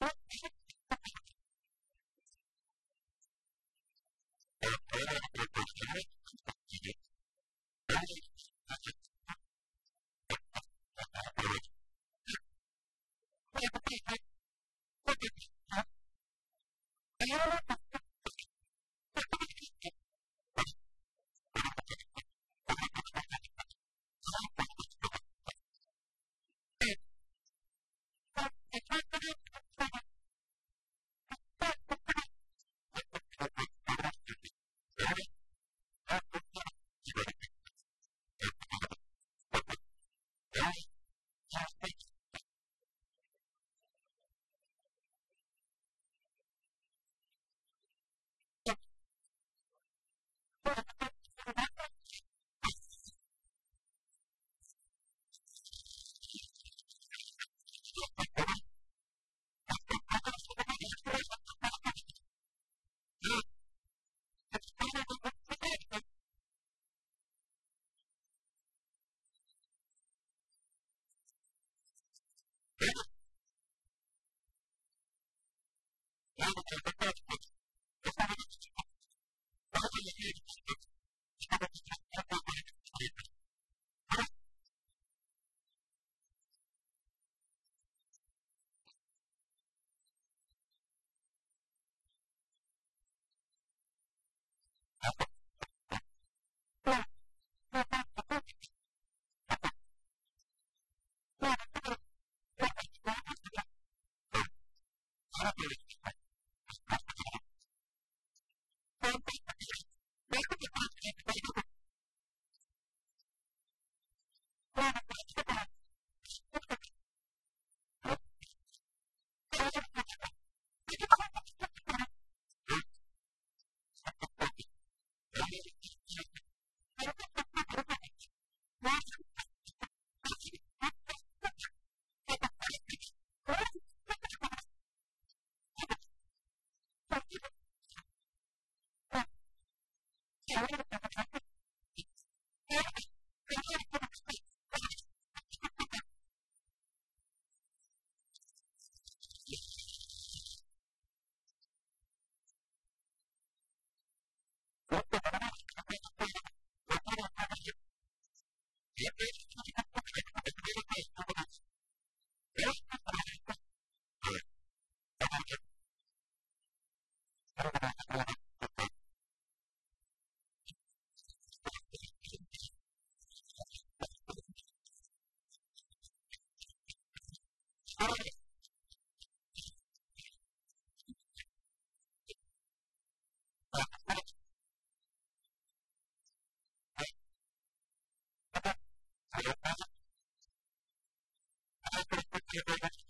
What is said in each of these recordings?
But Now, Thank you.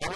Or